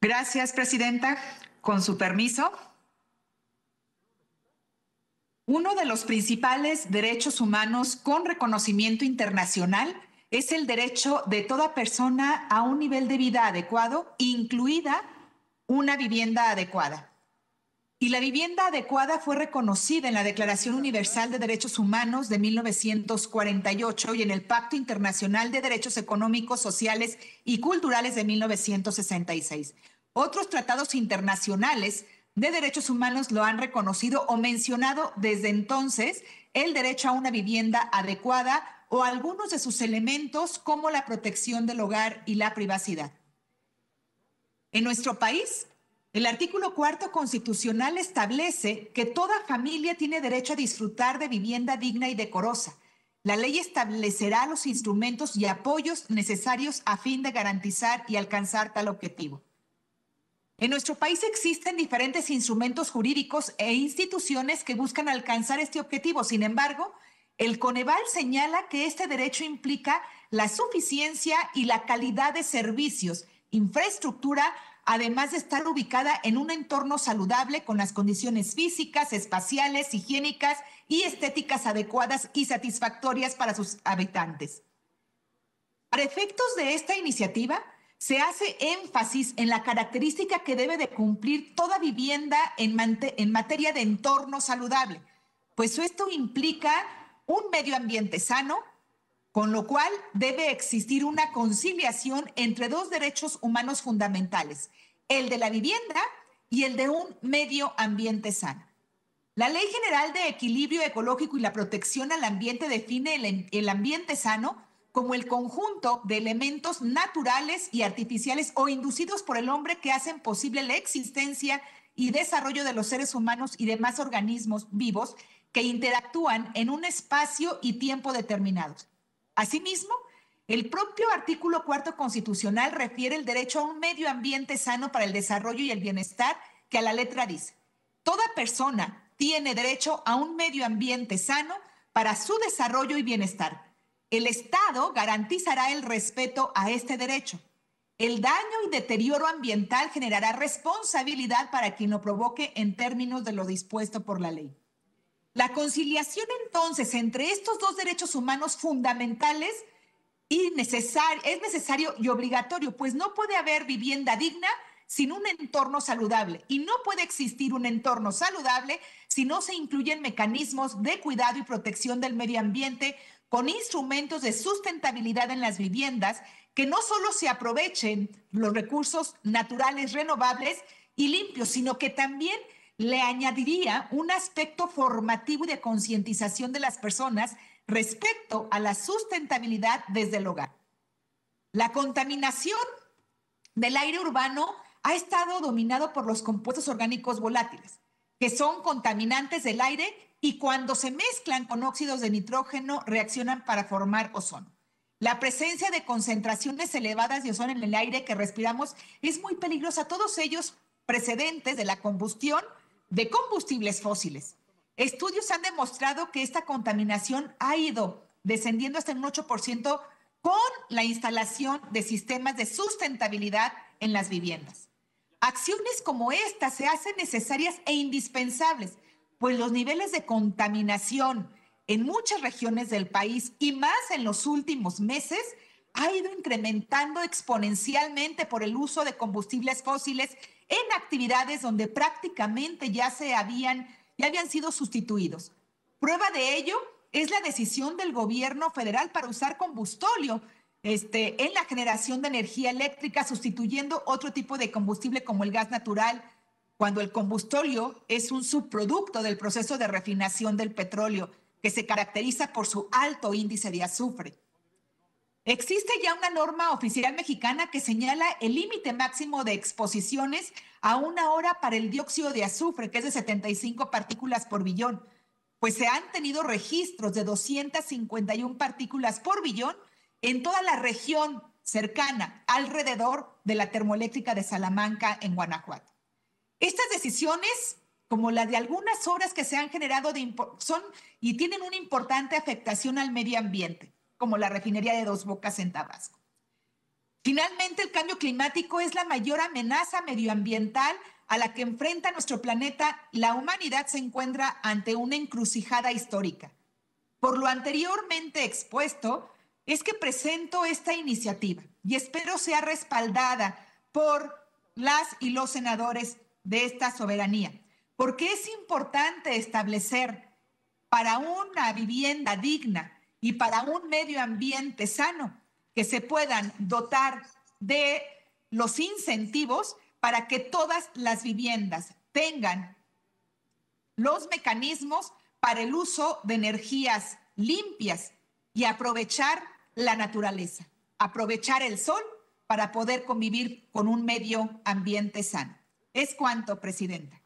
Gracias, Presidenta. Con su permiso. Uno de los principales derechos humanos con reconocimiento internacional es el derecho de toda persona a un nivel de vida adecuado, incluida una vivienda adecuada. Y la vivienda adecuada fue reconocida en la Declaración Universal de Derechos Humanos de 1948 y en el Pacto Internacional de Derechos Económicos, Sociales y Culturales de 1966. Otros tratados internacionales de derechos humanos lo han reconocido o mencionado desde entonces el derecho a una vivienda adecuada o algunos de sus elementos como la protección del hogar y la privacidad. En nuestro país, el artículo cuarto constitucional establece que toda familia tiene derecho a disfrutar de vivienda digna y decorosa. La ley establecerá los instrumentos y apoyos necesarios a fin de garantizar y alcanzar tal objetivo. En nuestro país existen diferentes instrumentos jurídicos e instituciones que buscan alcanzar este objetivo. Sin embargo, el Coneval señala que este derecho implica la suficiencia y la calidad de servicios, infraestructura, además de estar ubicada en un entorno saludable con las condiciones físicas, espaciales, higiénicas y estéticas adecuadas y satisfactorias para sus habitantes. Para efectos de esta iniciativa, se hace énfasis en la característica que debe de cumplir toda vivienda en, en materia de entorno saludable, pues esto implica un medio ambiente sano, con lo cual debe existir una conciliación entre dos derechos humanos fundamentales, el de la vivienda y el de un medio ambiente sano. La Ley General de Equilibrio Ecológico y la Protección al Ambiente define el, el ambiente sano como el conjunto de elementos naturales y artificiales o inducidos por el hombre que hacen posible la existencia y desarrollo de los seres humanos y demás organismos vivos que interactúan en un espacio y tiempo determinados. Asimismo, el propio artículo cuarto constitucional refiere el derecho a un medio ambiente sano para el desarrollo y el bienestar que a la letra dice, toda persona tiene derecho a un medio ambiente sano para su desarrollo y bienestar el Estado garantizará el respeto a este derecho. El daño y deterioro ambiental generará responsabilidad para quien lo provoque en términos de lo dispuesto por la ley. La conciliación entonces entre estos dos derechos humanos fundamentales y es necesario y obligatorio, pues no puede haber vivienda digna sin un entorno saludable y no puede existir un entorno saludable si no se incluyen mecanismos de cuidado y protección del medio ambiente con instrumentos de sustentabilidad en las viviendas que no solo se aprovechen los recursos naturales renovables y limpios, sino que también le añadiría un aspecto formativo y de concientización de las personas respecto a la sustentabilidad desde el hogar. La contaminación del aire urbano ha estado dominado por los compuestos orgánicos volátiles, que son contaminantes del aire y cuando se mezclan con óxidos de nitrógeno reaccionan para formar ozono. La presencia de concentraciones elevadas de ozono en el aire que respiramos es muy peligrosa. Todos ellos precedentes de la combustión de combustibles fósiles. Estudios han demostrado que esta contaminación ha ido descendiendo hasta un 8% con la instalación de sistemas de sustentabilidad en las viviendas. Acciones como esta se hacen necesarias e indispensables pues los niveles de contaminación en muchas regiones del país y más en los últimos meses ha ido incrementando exponencialmente por el uso de combustibles fósiles en actividades donde prácticamente ya se habían ya habían sido sustituidos. Prueba de ello es la decisión del gobierno federal para usar combustóleo este, en la generación de energía eléctrica, sustituyendo otro tipo de combustible como el gas natural cuando el combustóleo es un subproducto del proceso de refinación del petróleo que se caracteriza por su alto índice de azufre. Existe ya una norma oficial mexicana que señala el límite máximo de exposiciones a una hora para el dióxido de azufre, que es de 75 partículas por billón, pues se han tenido registros de 251 partículas por billón en toda la región cercana alrededor de la termoeléctrica de Salamanca en Guanajuato. Estas decisiones, como las de algunas obras que se han generado, son y tienen una importante afectación al medio ambiente, como la refinería de Dos Bocas en Tabasco. Finalmente, el cambio climático es la mayor amenaza medioambiental a la que enfrenta nuestro planeta. La humanidad se encuentra ante una encrucijada histórica. Por lo anteriormente expuesto, es que presento esta iniciativa y espero sea respaldada por las y los senadores de esta soberanía, porque es importante establecer para una vivienda digna y para un medio ambiente sano que se puedan dotar de los incentivos para que todas las viviendas tengan los mecanismos para el uso de energías limpias y aprovechar la naturaleza, aprovechar el sol para poder convivir con un medio ambiente sano. Es cuanto, Presidenta.